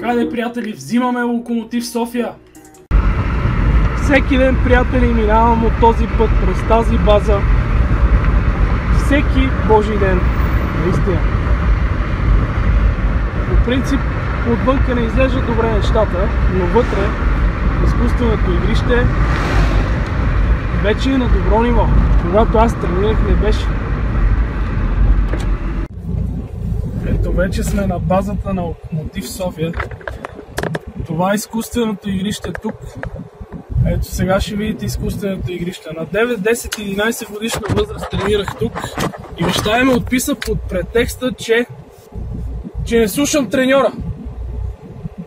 Хайде, приятели, взимаме локомотив София. Всеки ден, приятели, минавам от този път през тази база. Всеки Божий ден. Наистина. По принцип, отвънка не изглеждат добре нещата, но вътре изкуственото игрище вече е на добро ниво. Когато аз тренирах не беше. Ето вече сме на базата на Локомотив София. Това е изкуственото игрище тук. Ето сега ще видите изкуственото игрище. На 9, 10 и 11 годишна възраст тренирах тук и баща ме отписа под претекста, че, че не слушам треньора.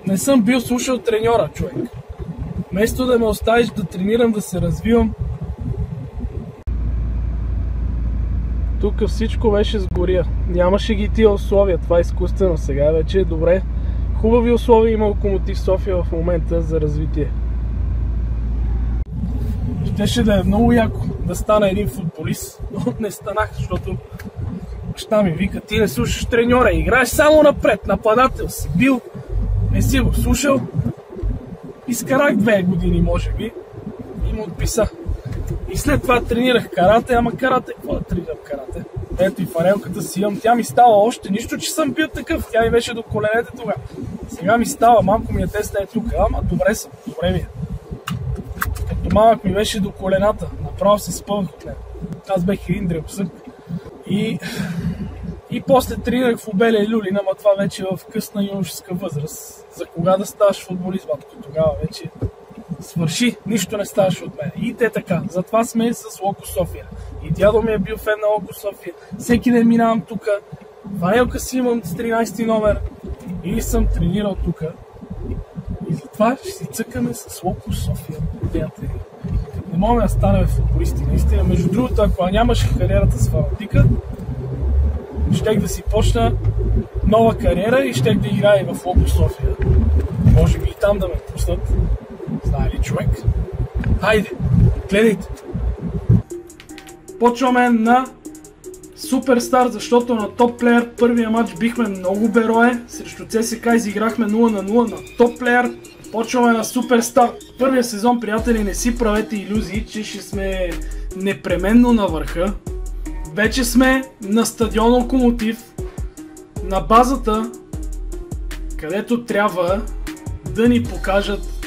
Не съм бил слушал треньора, човек. Вместо да ме оставиш да тренирам, да се развивам, тук всичко беше сгоря. Нямаше ги тия условия, това е изкуствено. Сега вече е добре. Хубави условия има Локомотив София в момента за развитие. Щеше да е много яко да стана един футболист, но не станах, защото баща ми вика, ти не слушаш треньора, играеш само напред, нападател си, бил, не си го слушал. Изкарах две години, може би, и му отписа. И след това тренирах карате, ама карате, какво да тренирам карате? Ето и фарелката си имам, тя ми става още нищо, че съм бил такъв, тя ми беше до коленете тогава. Сега ми става, малко ми е теста е тук, ама добре съм, добре ми е. Като малък ми беше до колената, направо се спънах от нея. Аз бех един дребосък. И, и после тренирах в Обеля и Люлин, ама това вече е в късна юношеска възраст. За кога да ставаш футболист, батко, тогава вече свърши, нищо не ставаше от мен. И те така. Затова сме с Локо София. И дядо ми е бил фен на Локо София. Всеки ден минавам тук. Ванелка си имам с 13 номер. И съм тренирал тук. И затова ще си цъкаме с Локо София, приятели. Не можем да станем футболисти, наистина. Между другото, ако нямаше кариерата с фанатика, щех да си почна нова кариера и щех да играя в Локо София. Може би и там да ме пуснат. Знае човек? Хайде, гледайте! Почваме на Суперстар, защото на топ плеер първия матч бихме много берое. Срещу ЦСК изиграхме 0 на 0 на топ плеер. Почваме на Суперстар. Първия сезон, приятели, не си правете иллюзии, че ще сме непременно на върха. Вече сме на стадион Локомотив, на базата, където трябва да ни покажат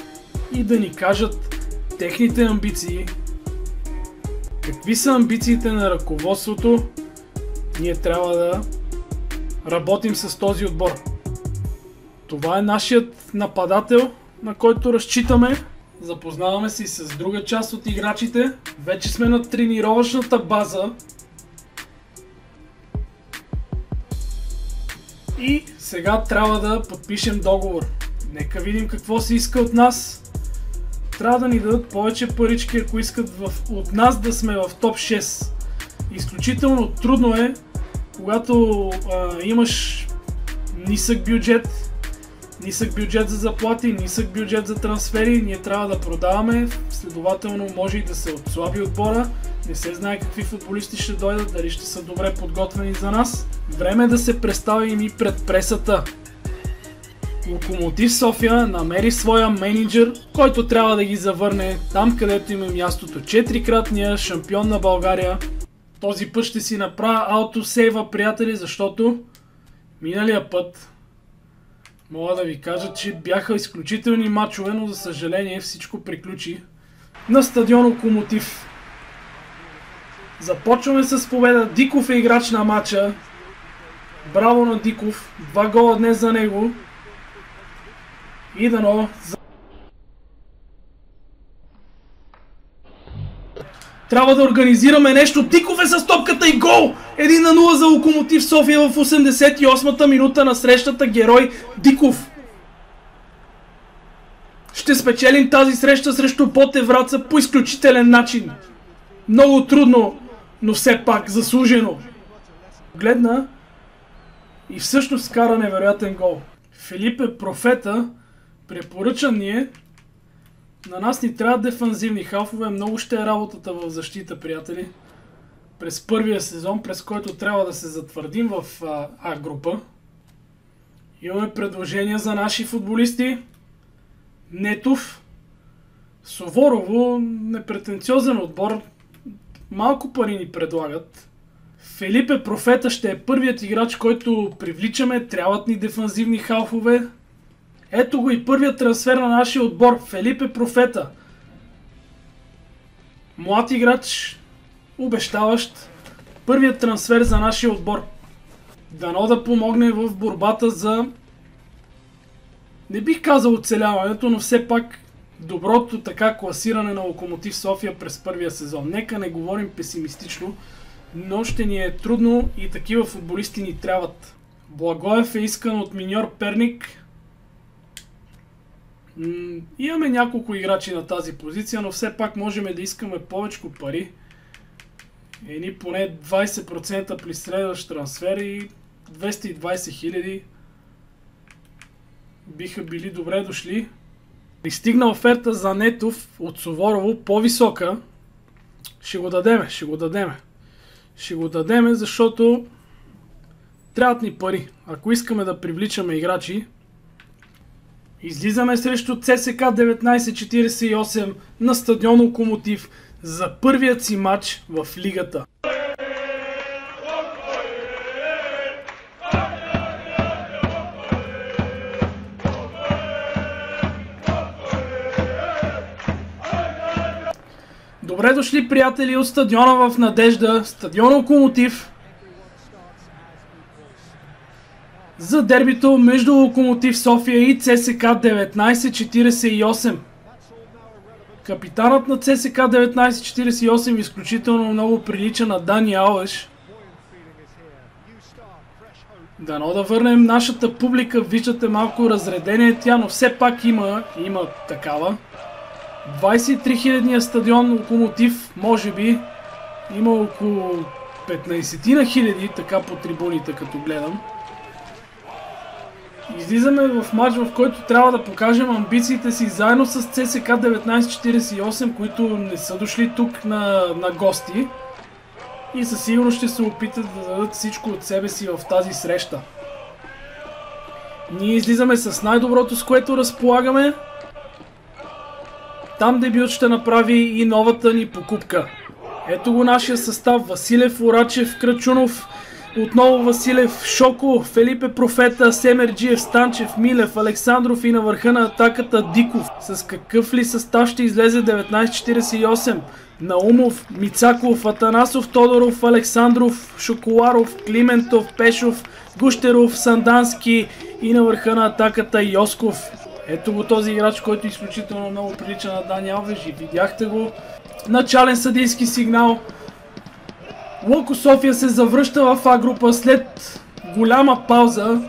и да ни кажат техните амбиции. Какви са амбициите на ръководството? Ние трябва да работим с този отбор. Това е нашият нападател, на който разчитаме. Запознаваме се и с друга част от играчите. Вече сме на тренировъчната база. И сега трябва да подпишем договор. Нека видим какво се иска от нас. Трябва да ни дадат повече парички, ако искат в, от нас да сме в топ 6. Изключително трудно е, когато а, имаш нисък бюджет, нисък бюджет за заплати, нисък бюджет за трансфери, ние трябва да продаваме, следователно може и да се отслаби отбора, не се знае какви футболисти ще дойдат, дали ще са добре подготвени за нас. Време е да се представим и пред пресата. Локомотив София намери своя менеджер, който трябва да ги завърне там, където има мястото. Четирикратния шампион на България. Този път ще си направя аутосейва, приятели, защото миналия път мога да ви кажа, че бяха изключителни матчове, но за съжаление всичко приключи на стадион Локомотив. Започваме с победа. Диков е играч на матча. Браво на Диков. Два гола днес за него. И дано Трябва да организираме нещо. Тиков е с топката и гол! 1 на 0 за Локомотив София в 88-та минута на срещата герой Диков. Ще спечелим тази среща срещу Поте Враца по изключителен начин. Много трудно, но все пак заслужено. Гледна и всъщност кара невероятен гол. Филип е профета, препоръчан ни е На нас ни трябва дефанзивни халфове. Много ще е работата в защита, приятели. През първия сезон, през който трябва да се затвърдим в А група. Имаме предложения за наши футболисти. Нетов. Соворово, непретенциозен отбор. Малко пари ни предлагат. Филипе Профета ще е първият играч, който привличаме. Трябват ни дефанзивни халфове. Ето го и първият трансфер на нашия отбор. Фелипе Профета. Млад играч, обещаващ. Първият трансфер за нашия отбор. Дано да помогне в борбата за... Не бих казал оцеляването, но все пак доброто така класиране на Локомотив София през първия сезон. Нека не говорим песимистично, но ще ни е трудно и такива футболисти ни трябват. Благоев е искан от миньор Перник, Имаме няколко играчи на тази позиция, но все пак можем да искаме повече пари. Едни поне 20% при следващ трансфер и 220 хиляди биха били добре дошли. Пристигна оферта за Нетов от Суворово по-висока. Ще го дадеме, ще го дадеме. Ще го дадеме, защото трябват ни пари. Ако искаме да привличаме играчи, Излизаме срещу ЦСК 1948 на стадион Локомотив за първият си матч в лигата. Добре дошли, приятели, от стадиона в Надежда, стадион Локомотив. За дербито между Локомотив София и ЦСК 1948. Капитанът на ЦСК 1948 изключително много прилича на Дани Алеш. Дано да върнем нашата публика, виждате малко разредение тя, но все пак има, има такава. 23 000 стадион Локомотив, може би има около 15 хиляди така по трибуните като гледам. Излизаме в матч, в който трябва да покажем амбициите си заедно с ЦСК 1948, които не са дошли тук на, на гости. И със сигурност ще се опитат да дадат всичко от себе си в тази среща. Ние излизаме с най-доброто, с което разполагаме. Там дебют ще направи и новата ни покупка. Ето го нашия състав. Василев, Орачев, Крачунов, отново Василев, Шоко, Фелипе Профета, Семерджиев, Станчев, Милев, Александров и на върха на атаката Диков. С какъв ли състав ще излезе 1948? Наумов, Мицаков, Атанасов, Тодоров, Александров, Шоколаров, Климентов, Пешов, Гущеров, Сандански и на върха на атаката Йосков. Ето го този играч, който изключително много прилича на Дани Алвеж и видяхте го. Начален съдийски сигнал. Локо София се завръща в А група след голяма пауза.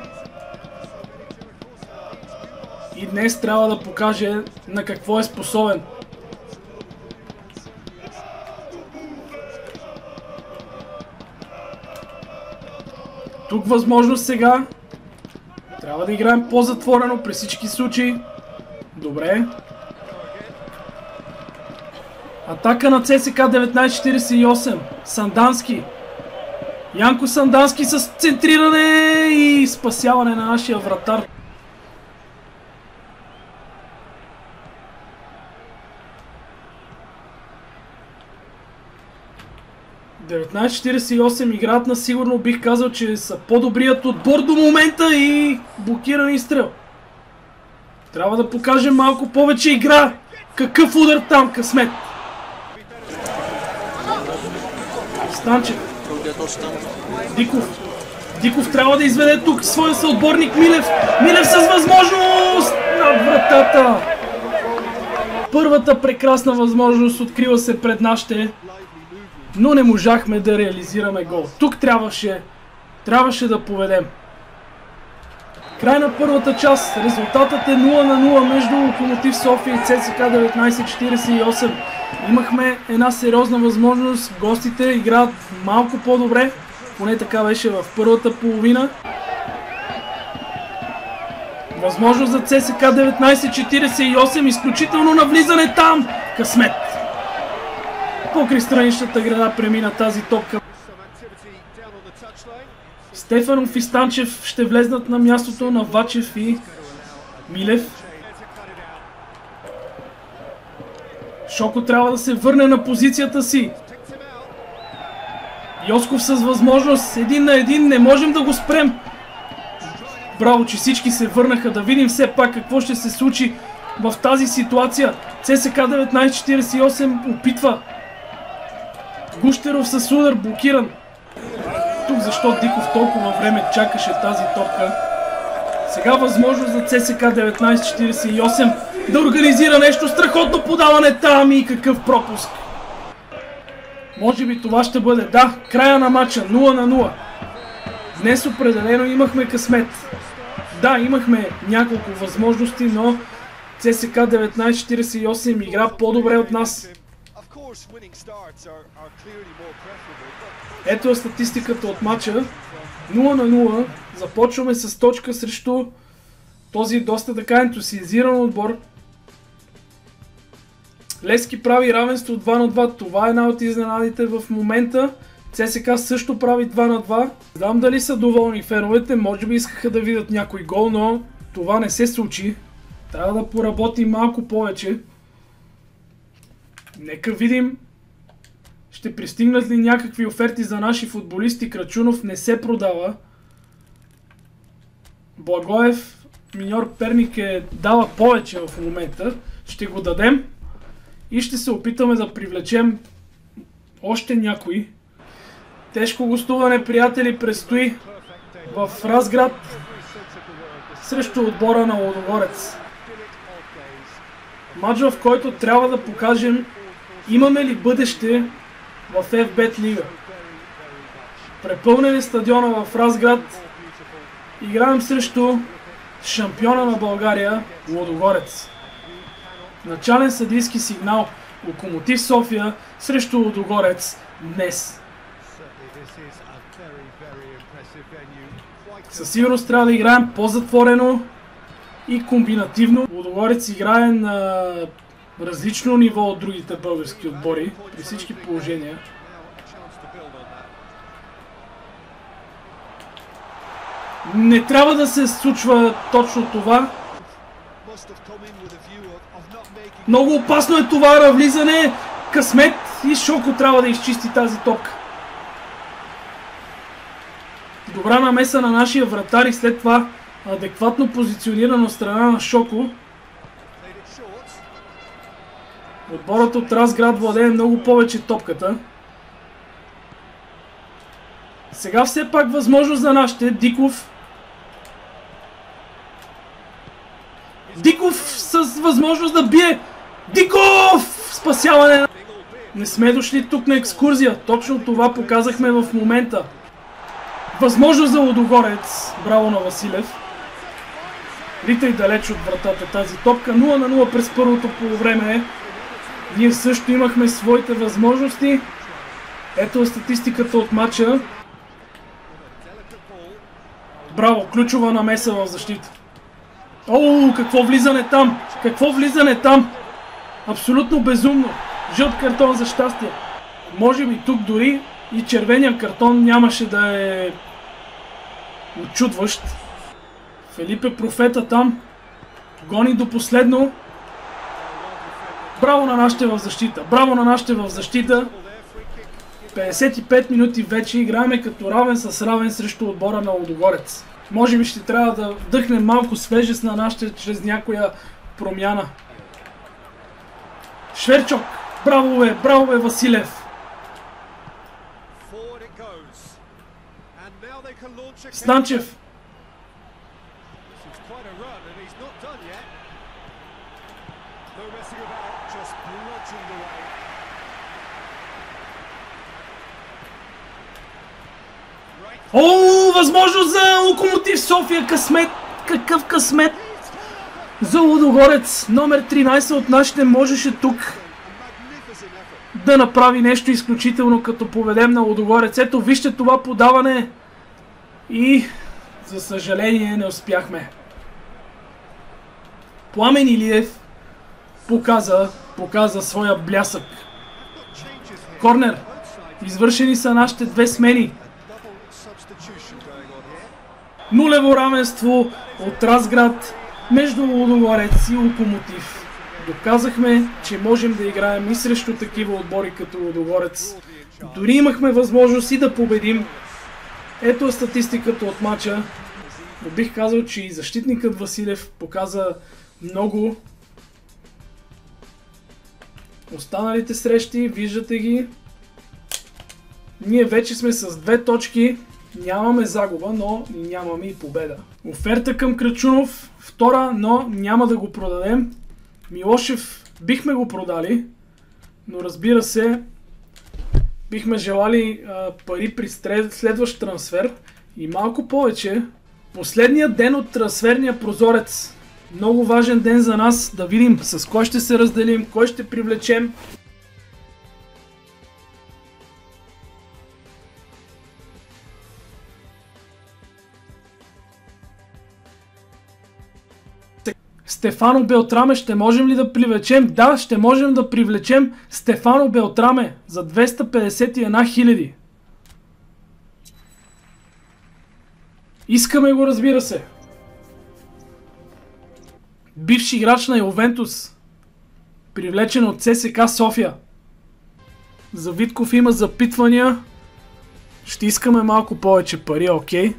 И днес трябва да покаже на какво е способен. Тук възможност сега. Трябва да играем по-затворено при всички случаи. Добре. Атака на ЦСК 1948. Сандански. Янко Сандански с центриране и спасяване на нашия вратар. – 1948 играят на сигурно бих казал, че са по-добрият отбор до момента и блокиран изстрел. Трябва да покажем малко повече игра. Какъв удар там, късмет! Станчев. Диков. Диков трябва да изведе тук своя съотборник Милев. Милев с възможност над вратата. Първата прекрасна възможност открива се пред нашите, но не можахме да реализираме гол. Тук трябваше, трябваше да поведем. Край на първата част. Резултатът е 0 на 0 между Локомотив София и ЦСК 1948. Имахме една сериозна възможност. Гостите играят малко по-добре. Поне така беше в първата половина. Възможност за ЦСК 1948, изключително навлизане там. Късмет. Покри страничната града премина тази топка. Стефанов и Станчев ще влезнат на мястото на Вачев и Милев. Шоко трябва да се върне на позицията си. Йосков с възможност един на един, не можем да го спрем. Браво, че всички се върнаха да видим все пак какво ще се случи в тази ситуация. ЦСК 1948 опитва. Гущеров с удар блокиран. Тук защо Диков толкова време чакаше тази топка. Сега възможност за ЦСК 1948 да организира нещо страхотно подаване там и какъв пропуск. Може би това ще бъде, да, края на матча, 0 на 0. Днес определено имахме късмет. Да, имахме няколко възможности, но ЦСК 1948 игра по-добре от нас. Ето е статистиката от матча. 0 на 0. Започваме с точка срещу този доста така ентусиазиран отбор. Лески прави равенство 2 на 2. Това е една от изненадите в момента. ЦСК също прави 2 на 2. Знам дали са доволни феновете, може би искаха да видят някой гол, но това не се случи. Трябва да поработи малко повече. Нека видим ще пристигнат ли някакви оферти за наши футболисти. Крачунов не се продава. Благоев, миньор Перник е дава повече в момента. Ще го дадем и ще се опитаме да привлечем още някои. Тежко гостуване, приятели, предстои в Разград срещу отбора на Лодогорец. Матч, в който трябва да покажем имаме ли бъдеще в FBET лига. Препълнен е стадиона в Разград. Играем срещу шампиона на България Лодогорец. Начален съдийски сигнал Локомотив София срещу Лодогорец днес. Със сигурност трябва да играем по-затворено и комбинативно. Лодогорец играе на различно ниво от другите български отбори при всички положения. Не трябва да се случва точно това. Много опасно е това влизане. Късмет и Шоко трябва да изчисти тази топка. Добра намеса на нашия вратар и след това адекватно позиционирано страна на Шоко. Отборът от Разград владее много повече топката. Сега все пак възможност за нашите. Диков. Диков с възможност да бие. Диков! Спасяване. Не сме дошли тук на екскурзия. Точно това показахме в момента. Възможност за Лодогорец. Браво на Василев. Ритай далеч от вратата тази топка. 0 на 0 през първото полувреме. Ние също имахме своите възможности. Ето статистиката от матча. Браво, ключова намеса в защита. О, какво влизане там! Какво влизане там! Абсолютно безумно. Жълт картон за щастие. Може би тук дори и червения картон нямаше да е очудващ. Филипе профета там. Гони до последно. Браво на нашите в защита. Браво на нашите в защита. 55 минути вече играеме като равен с равен срещу отбора на Лодогорец. Може би ще трябва да вдъхнем малко свежест на нашите чрез някоя промяна. Шверчок! Браво бе! Браво бе, Василев! Станчев! О, възможност за Локомотив София. Късмет. Какъв късмет. За Лудогорец. Номер 13 от нашите можеше тук да направи нещо изключително, като поведем на Лудогорец. Ето, вижте това подаване. И, за съжаление, не успяхме. Пламен Илиев показа, показа своя блясък. Корнер. Извършени са нашите две смени. Нулево равенство от Разград между Лудогорец и Локомотив. Доказахме, че можем да играем и срещу такива отбори като Лудогорец. Дори имахме възможност и да победим. Ето е статистиката от матча. Но бих казал, че и защитникът Василев показа много. Останалите срещи, виждате ги. Ние вече сме с две точки. Нямаме загуба, но нямаме и победа. Оферта към Крачунов, втора, но няма да го продадем. Милошев бихме го продали, но разбира се, бихме желали а, пари при следващ трансфер и малко повече. Последният ден от трансферния прозорец. Много важен ден за нас да видим с кой ще се разделим, кой ще привлечем. Стефано Белтраме ще можем ли да привлечем? Да, ще можем да привлечем Стефано Белтраме за 251 хиляди. Искаме го, разбира се. Бивш играч на Ювентус. Привлечен от ЦСК София. За Витков има запитвания. Ще искаме малко повече пари, окей.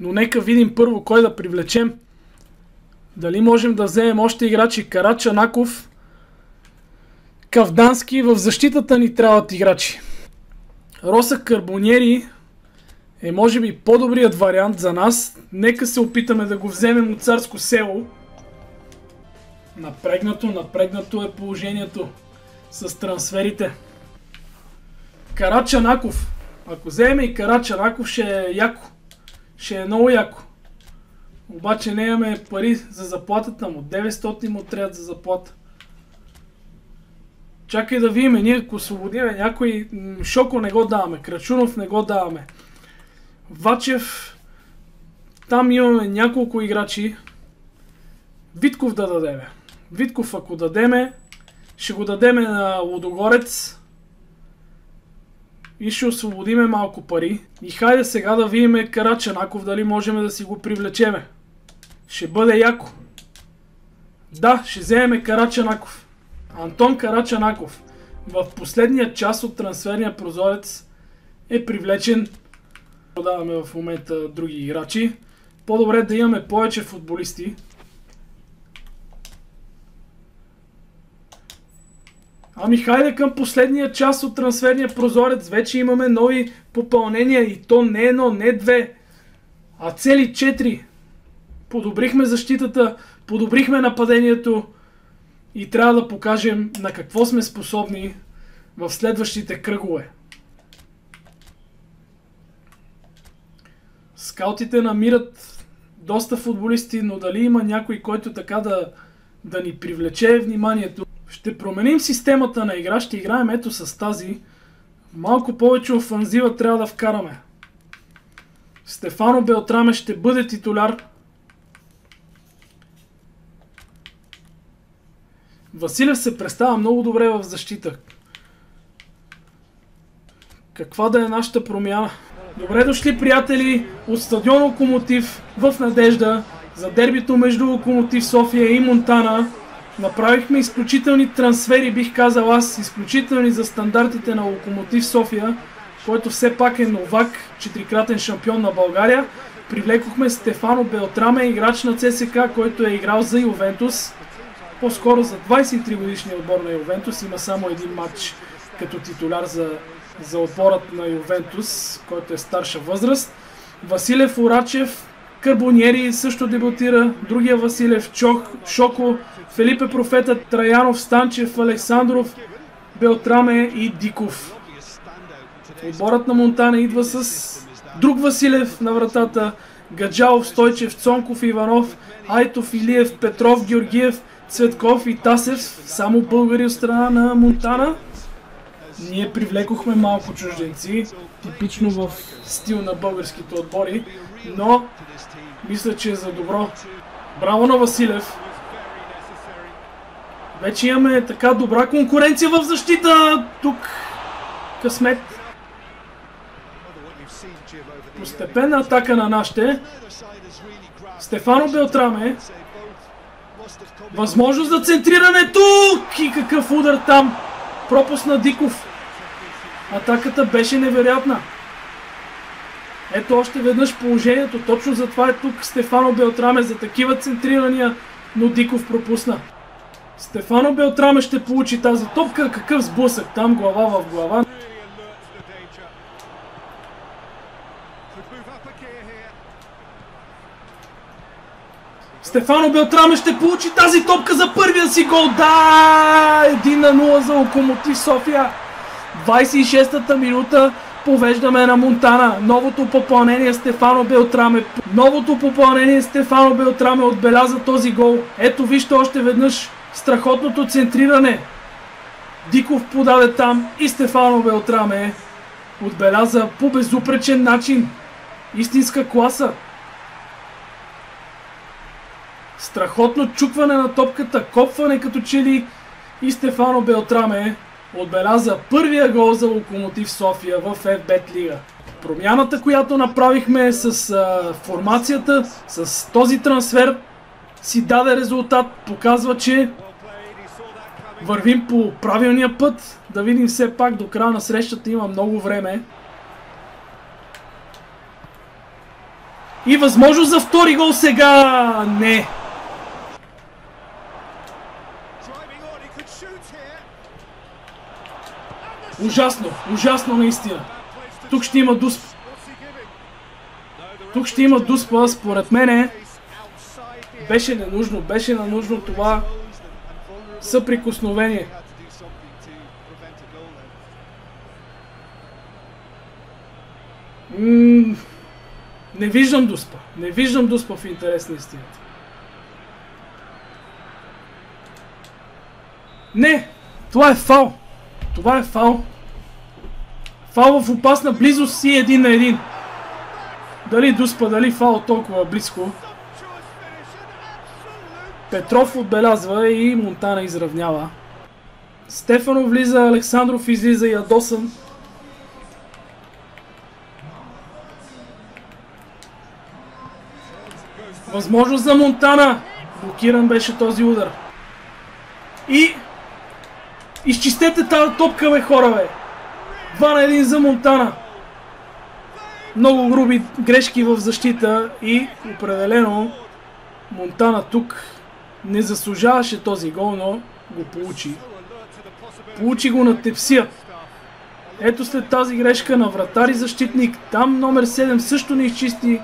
Но нека видим първо кой да привлечем. Дали можем да вземем още играчи? Карача Наков, Кавдански. В защитата ни трябват играчи. Роса Карбонери е може би по-добрият вариант за нас. Нека се опитаме да го вземем от царско село. Напрегнато, напрегнато е положението с трансферите. Карачанаков. Ако вземе и Карачанаков ще е яко. Ще е много яко. Обаче не имаме пари за заплатата му. 900 му трябва за заплата. Чакай да видим, ние ако освободиме някой, Шоко не го даваме, Крачунов не го даваме. Вачев, там имаме няколко играчи. Витков да дадеме. Витков ако дадеме, ще го дадеме на Лодогорец и ще освободиме малко пари. И хайде сега да видим Карачанаков дали можем да си го привлечеме. Ще бъде яко. Да, ще вземем Карачанаков. Антон Карачанаков в последния час от трансферния прозорец е привлечен. Продаваме в момента други играчи. По-добре да имаме повече футболисти. Ами хайде към последния час от трансферния прозорец. Вече имаме нови попълнения и то не едно, не две, а цели четири подобрихме защитата, подобрихме нападението и трябва да покажем на какво сме способни в следващите кръгове. Скаутите намират доста футболисти, но дали има някой, който така да, да ни привлече вниманието. Ще променим системата на игра, ще играем ето с тази. Малко повече офанзива трябва да вкараме. Стефано Белтраме ще бъде титуляр Василев се представя много добре в защита. Каква да е нашата промяна? Добре дошли, приятели, от стадион Локомотив в надежда за дербито между Локомотив София и Монтана. Направихме изключителни трансфери, бих казал аз, изключителни за стандартите на Локомотив София, който все пак е новак, четирикратен шампион на България. Привлекохме Стефано Белтраме, играч на ЦСК, който е играл за Ювентус. По-скоро за 23 годишния отбор на Ювентус има само един матч като титуляр за, за отборът на Ювентус, който е старша възраст. Василев Орачев, Карбониери също дебютира, другия Василев, Чок, Шоко, Филипе Профета, Траянов, Станчев, Александров, Белтраме и Диков. Отборът на Монтана идва с друг Василев на вратата, Гаджалов, Стойчев, Цонков, Иванов, Айтов, Илиев, Петров, Георгиев – Цветков и Тасев, само българи от страна на Монтана. Ние привлекохме малко чужденци, типично в стил на българските отбори, но мисля, че е за добро. Браво на Василев! Вече имаме така добра конкуренция в защита. Тук късмет. Постепенна атака на нашите. Стефано Белтраме. Възможност за центриране тук! И какъв удар там! Пропуск на Диков. Атаката беше невероятна. Ето още веднъж положението. Точно затова е тук Стефано Белтраме за такива центрирания, но Диков пропусна. Стефано Белтраме ще получи тази топка. Какъв сблъсък там, глава в глава. Стефано Белтраме ще получи тази топка за първия си гол. Да! 1 на 0 за Локомотив София. 26-та минута повеждаме на Монтана. Новото попълнение Стефано Белтраме. Новото попълнение Стефано Белтраме отбеляза този гол. Ето вижте още веднъж страхотното центриране. Диков подаде там и Стефано Белтраме отбеляза по безупречен начин. Истинска класа. Страхотно чукване на топката, копване като че и Стефано Белтраме отбеляза първия гол за Локомотив София в FBET Лига. Промяната, която направихме с а, формацията, с този трансфер, си даде резултат. Показва, че вървим по правилния път. Да видим все пак до края на срещата има много време. И възможност за втори гол сега! Не! Ужасно, ужасно наистина. Тук ще има дусп. Тук ще има дуспа, според мене. Беше ненужно, беше ненужно това съприкосновение. М не виждам дуспа. Не виждам дуспа в интерес на истината. Не! Това е фал! Това е фал. Фал в опасна близост си един на един. Дали Дуспа, дали фал толкова близко. Петров отбелязва и Монтана изравнява. Стефано влиза, Александров излиза ядосан. Възможност за Монтана. Блокиран беше този удар. И Изчистете тази топка, бе, хора, бе! Два на един за Монтана. Много груби грешки в защита и определено Монтана тук не заслужаваше този гол, но го получи. Получи го на тепсия. Ето след тази грешка на вратари защитник, там номер 7 също не изчисти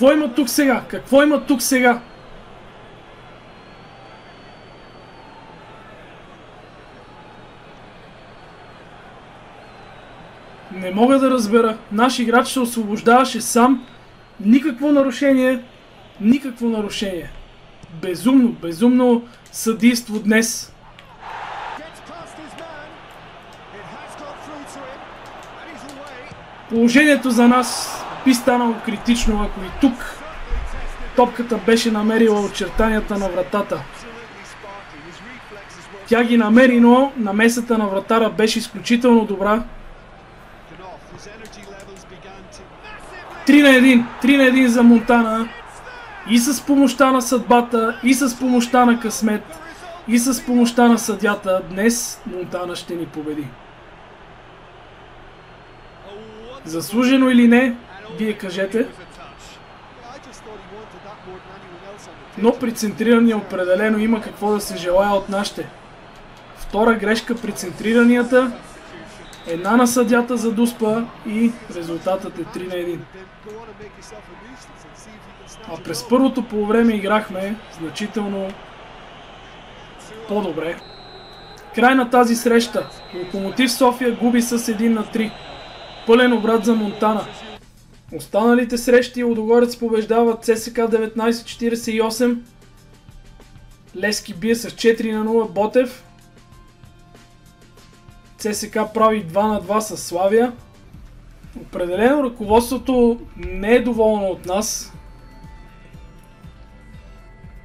Какво има тук сега? Какво има тук сега? Не мога да разбера. Наш играч се освобождаваше сам. Никакво нарушение. Никакво нарушение. Безумно, безумно съдийство днес. Положението за нас би станало критично, ако и тук топката беше намерила очертанията на вратата. Тя ги намери, но намесата на вратара беше изключително добра. 3 на 1, 3 на 1 за Монтана. И с помощта на съдбата, и с помощта на късмет, и с помощта на съдята, днес Монтана ще ни победи. Заслужено или не, вие кажете. Но при центрирания определено има какво да се желая от нашите. Втора грешка при центриранията. Една на съдята за Дуспа и резултатът е 3 на 1. А през първото по време играхме значително по-добре. Край на тази среща. Локомотив София губи с 1 на 3. Пълен обрат за Монтана. Останалите срещи Лудогорец побеждава ЦСК 1948. Лески бие с 4 на 0 Ботев. ЦСК прави 2 на 2 с Славия. Определено ръководството не е доволно от нас.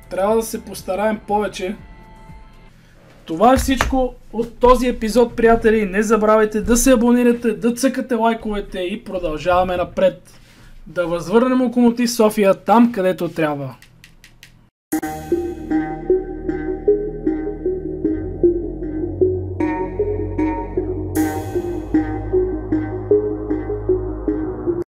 Трябва да се постараем повече. Това е всичко от този епизод, приятели. Не забравяйте да се абонирате, да цъкате лайковете и продължаваме напред. Да възвърнем Локомотив София там, където трябва.